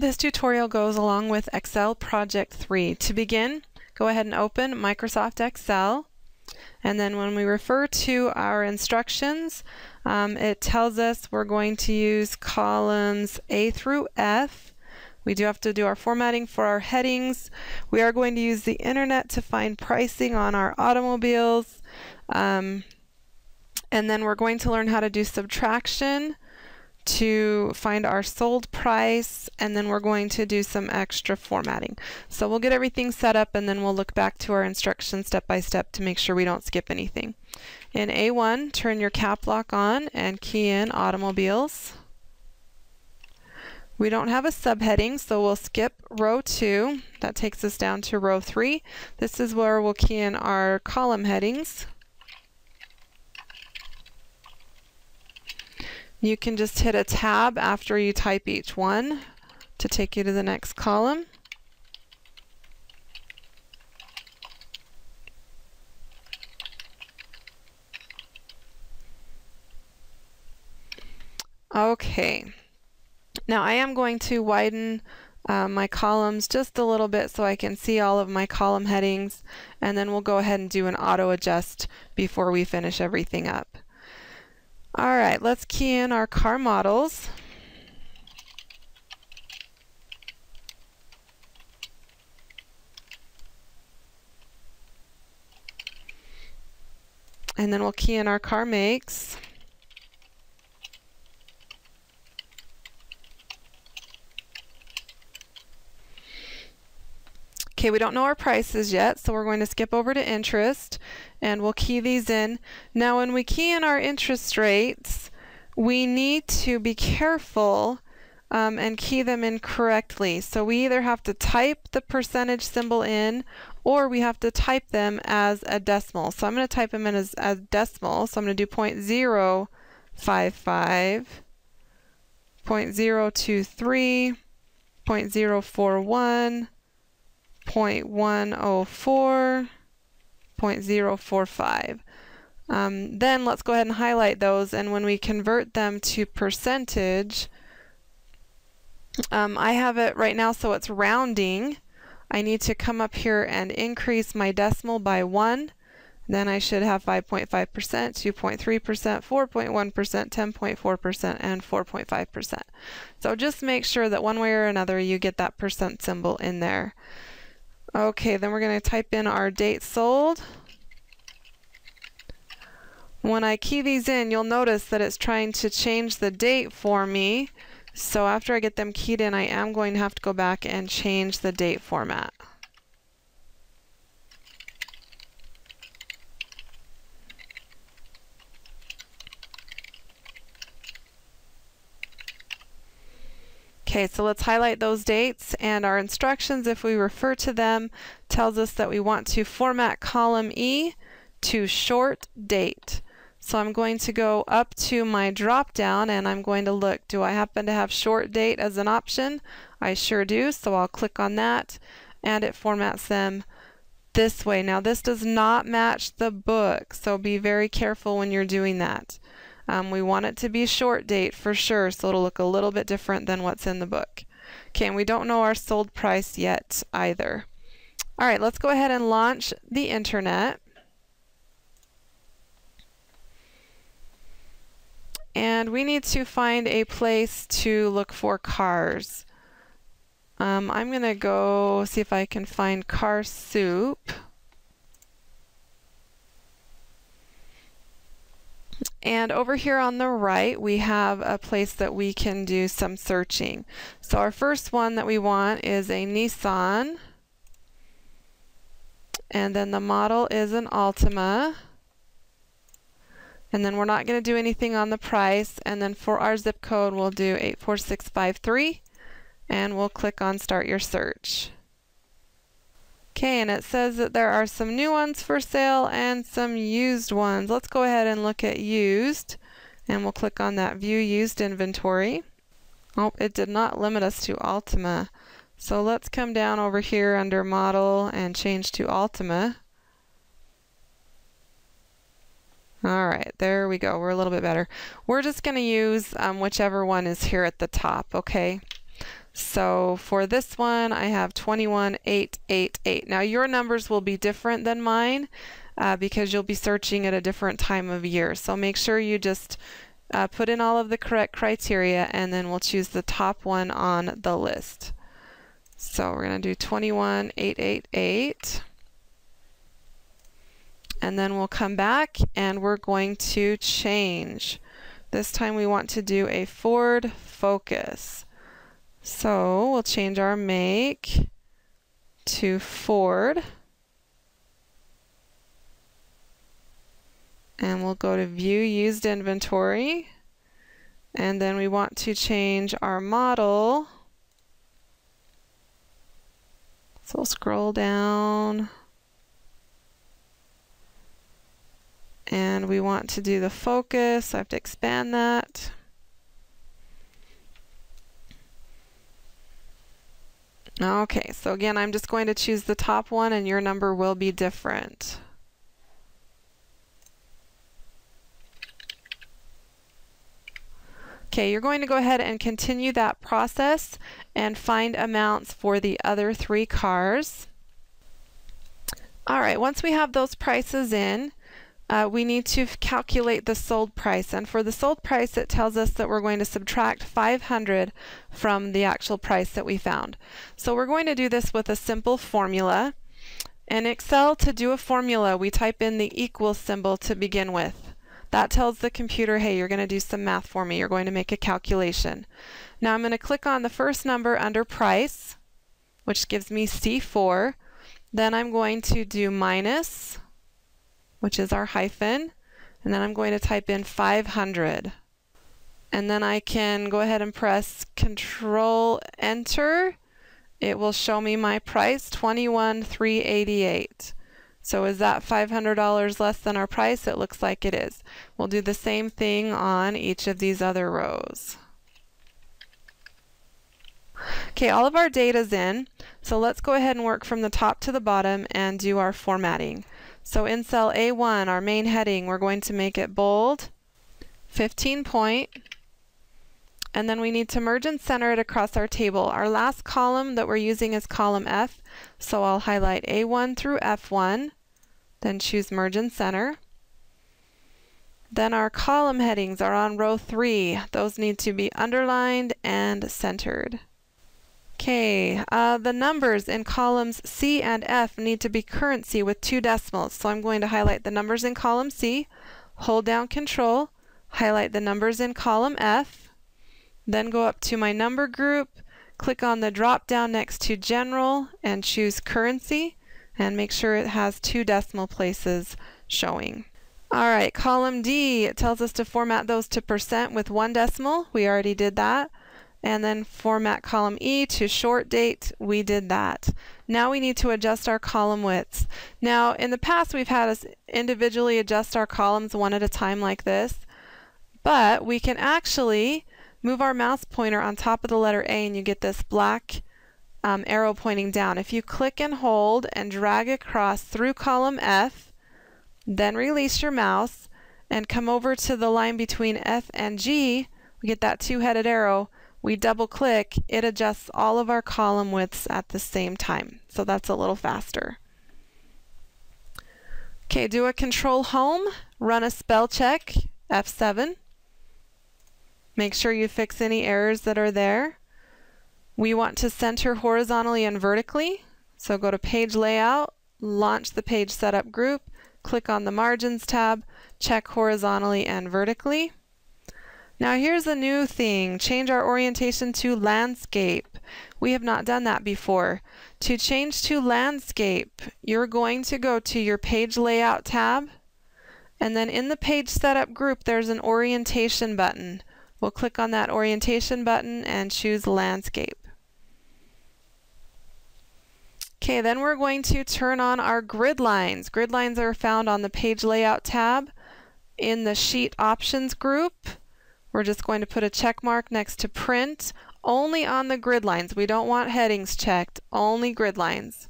This tutorial goes along with Excel Project 3. To begin, go ahead and open Microsoft Excel. And then when we refer to our instructions, um, it tells us we're going to use columns A through F. We do have to do our formatting for our headings. We are going to use the internet to find pricing on our automobiles. Um, and then we're going to learn how to do subtraction to find our sold price and then we're going to do some extra formatting. So we'll get everything set up and then we'll look back to our instructions step by step to make sure we don't skip anything. In A1, turn your cap lock on and key in automobiles. We don't have a subheading, so we'll skip row 2. That takes us down to row 3. This is where we'll key in our column headings. You can just hit a tab after you type each one to take you to the next column. Okay. Now I am going to widen uh, my columns just a little bit so I can see all of my column headings and then we'll go ahead and do an auto adjust before we finish everything up. All right, let's key in our car models. And then we'll key in our car makes. Okay, we don't know our prices yet, so we're going to skip over to interest and we'll key these in. Now when we key in our interest rates, we need to be careful um, and key them in correctly. So we either have to type the percentage symbol in or we have to type them as a decimal. So I'm going to type them in as, as decimal. So I'm going to do 0 0.055, 0.023, 0.041, 0.104, 0.045. Um, then let's go ahead and highlight those and when we convert them to percentage, um, I have it right now so it's rounding. I need to come up here and increase my decimal by 1. Then I should have 5.5%, 2.3%, 4.1%, 10.4%, and 4.5%. So just make sure that one way or another you get that percent symbol in there. Okay, then we're going to type in our date sold. When I key these in, you'll notice that it's trying to change the date for me. So after I get them keyed in, I am going to have to go back and change the date format. Okay, so let's highlight those dates and our instructions, if we refer to them, tells us that we want to format column E to short date. So I'm going to go up to my drop down and I'm going to look, do I happen to have short date as an option? I sure do, so I'll click on that and it formats them this way. Now this does not match the book, so be very careful when you're doing that. Um, we want it to be short date for sure, so it'll look a little bit different than what's in the book. Okay, and we don't know our sold price yet either. All right, let's go ahead and launch the internet. And we need to find a place to look for cars. Um, I'm going to go see if I can find CarSoup. And over here on the right, we have a place that we can do some searching. So our first one that we want is a Nissan. And then the model is an Altima. And then we're not going to do anything on the price. And then for our zip code, we'll do 84653. And we'll click on Start Your Search. Okay, and it says that there are some new ones for sale and some used ones. Let's go ahead and look at used, and we'll click on that View Used Inventory. Oh, it did not limit us to Altima. So let's come down over here under Model and change to Altima. Alright, there we go. We're a little bit better. We're just going to use um, whichever one is here at the top, okay? So for this one, I have 21888. Now your numbers will be different than mine uh, because you'll be searching at a different time of year. So make sure you just uh, put in all of the correct criteria and then we'll choose the top one on the list. So we're going to do 21888 and then we'll come back and we're going to change. This time we want to do a Ford Focus. So we'll change our make to Ford. And we'll go to View Used Inventory. And then we want to change our model. So we'll scroll down. And we want to do the focus. I have to expand that. Okay, so again, I'm just going to choose the top one and your number will be different. Okay, you're going to go ahead and continue that process and find amounts for the other three cars. All right, once we have those prices in, uh, we need to calculate the sold price. And for the sold price, it tells us that we're going to subtract 500 from the actual price that we found. So we're going to do this with a simple formula. In Excel, to do a formula, we type in the equal symbol to begin with. That tells the computer, hey, you're going to do some math for me. You're going to make a calculation. Now I'm going to click on the first number under price, which gives me C4. Then I'm going to do minus which is our hyphen, and then I'm going to type in 500. And then I can go ahead and press Control Enter. It will show me my price, 21,388. So is that $500 less than our price? It looks like it is. We'll do the same thing on each of these other rows. Okay, all of our data's in, so let's go ahead and work from the top to the bottom and do our formatting. So in cell A1, our main heading, we're going to make it bold, 15 point, and then we need to merge and center it across our table. Our last column that we're using is column F, so I'll highlight A1 through F1, then choose merge and center. Then our column headings are on row 3. Those need to be underlined and centered. Okay, uh, the numbers in columns C and F need to be currency with two decimals. So I'm going to highlight the numbers in column C, hold down control, highlight the numbers in column F, then go up to my number group, click on the drop down next to general and choose currency and make sure it has two decimal places showing. All right, column D, it tells us to format those to percent with one decimal. We already did that and then format column E to short date. We did that. Now we need to adjust our column widths. Now in the past we've had us individually adjust our columns one at a time like this, but we can actually move our mouse pointer on top of the letter A and you get this black um, arrow pointing down. If you click and hold and drag across through column F, then release your mouse and come over to the line between F and G, we get that two-headed arrow, we double click, it adjusts all of our column widths at the same time. So that's a little faster. Okay, do a control home, run a spell check, F7. Make sure you fix any errors that are there. We want to center horizontally and vertically. So go to page layout, launch the page setup group, click on the margins tab, check horizontally and vertically. Now here's a new thing, change our orientation to landscape. We have not done that before. To change to landscape, you're going to go to your page layout tab, and then in the page setup group there's an orientation button. We'll click on that orientation button and choose landscape. Okay, then we're going to turn on our grid lines. Grid lines are found on the page layout tab in the sheet options group. We're just going to put a check mark next to print only on the grid lines. We don't want headings checked, only grid lines.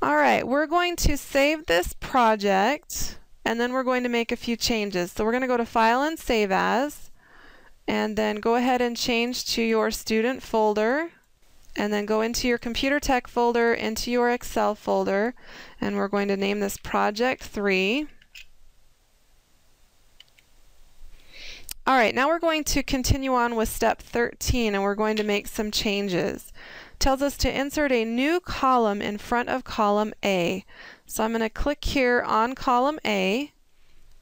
All right, we're going to save this project and then we're going to make a few changes. So we're going to go to File and Save As and then go ahead and change to your student folder and then go into your computer tech folder, into your Excel folder, and we're going to name this project 3. All right, now we're going to continue on with step 13 and we're going to make some changes. It tells us to insert a new column in front of column A. So I'm going to click here on column A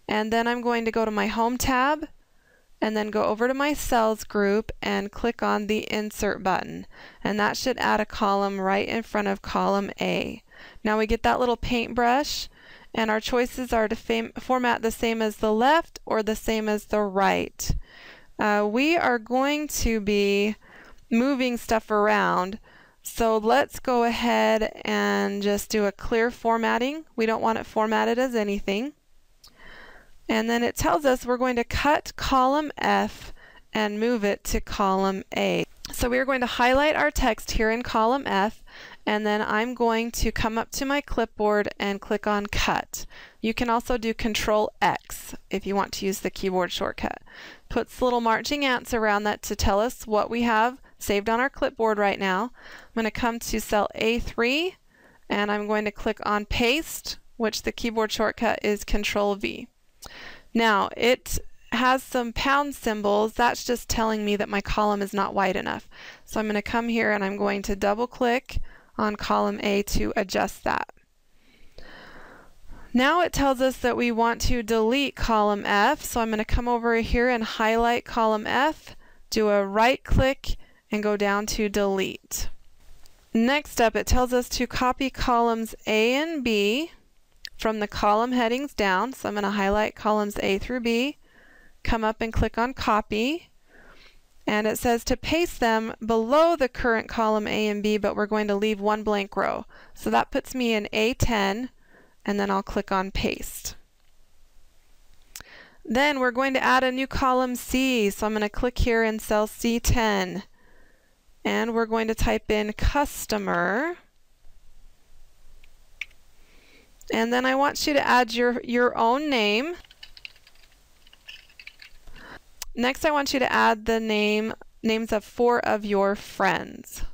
and then I'm going to go to my home tab and then go over to my cells group and click on the insert button and that should add a column right in front of column A. Now we get that little paintbrush and our choices are to format the same as the left or the same as the right. Uh, we are going to be moving stuff around so let's go ahead and just do a clear formatting. We don't want it formatted as anything. And then it tells us we're going to cut column F and move it to column A. So we're going to highlight our text here in column F and then I'm going to come up to my clipboard and click on cut. You can also do control X if you want to use the keyboard shortcut. Puts little marching ants around that to tell us what we have saved on our clipboard right now. I'm going to come to cell A3 and I'm going to click on paste which the keyboard shortcut is control V. Now it has some pound symbols, that's just telling me that my column is not wide enough. So I'm going to come here and I'm going to double click on column A to adjust that. Now it tells us that we want to delete column F, so I'm going to come over here and highlight column F, do a right click, and go down to delete. Next up, it tells us to copy columns A and B from the column headings down. So I'm going to highlight columns A through B, come up and click on copy, and it says to paste them below the current column A and B, but we're going to leave one blank row. So that puts me in A10, and then I'll click on paste. Then we're going to add a new column C, so I'm going to click here in cell C10, and we're going to type in customer. And then I want you to add your, your own name. Next, I want you to add the name names of four of your friends.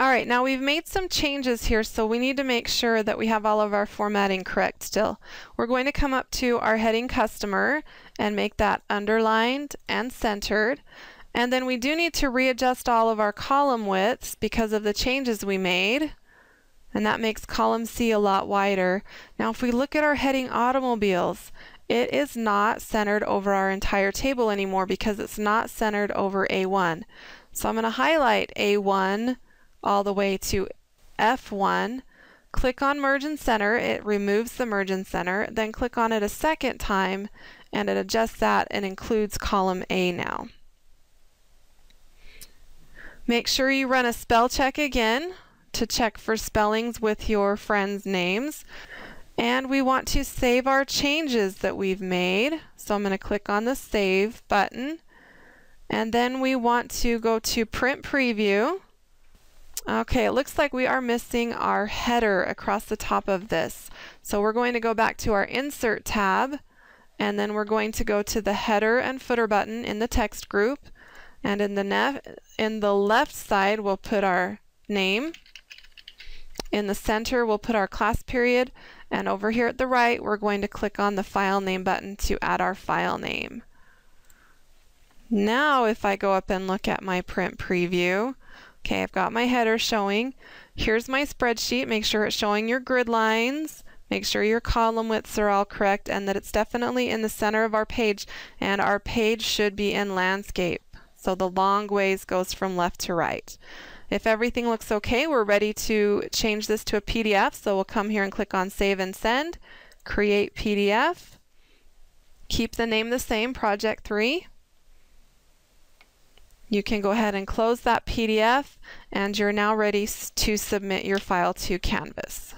All right, now we've made some changes here, so we need to make sure that we have all of our formatting correct still. We're going to come up to our heading customer and make that underlined and centered. And then we do need to readjust all of our column widths because of the changes we made. And that makes column C a lot wider. Now if we look at our heading automobiles, it is not centered over our entire table anymore because it's not centered over A1. So I'm going to highlight A1 all the way to F1, click on Merge and Center, it removes the Merge and Center, then click on it a second time and it adjusts that and includes column A now. Make sure you run a spell check again to check for spellings with your friends' names. And we want to save our changes that we've made. So I'm going to click on the Save button. And then we want to go to Print Preview. Okay, it looks like we are missing our header across the top of this. So we're going to go back to our Insert tab, and then we're going to go to the Header and Footer button in the text group. And in the, in the left side, we'll put our name. In the center, we'll put our class period. And over here at the right, we're going to click on the file name button to add our file name. Now if I go up and look at my print preview, okay, I've got my header showing. Here's my spreadsheet. Make sure it's showing your grid lines. Make sure your column widths are all correct and that it's definitely in the center of our page. And our page should be in landscape. So the long ways goes from left to right. If everything looks okay, we're ready to change this to a PDF. So we'll come here and click on Save and Send, Create PDF, keep the name the same, Project 3. You can go ahead and close that PDF and you're now ready to submit your file to Canvas.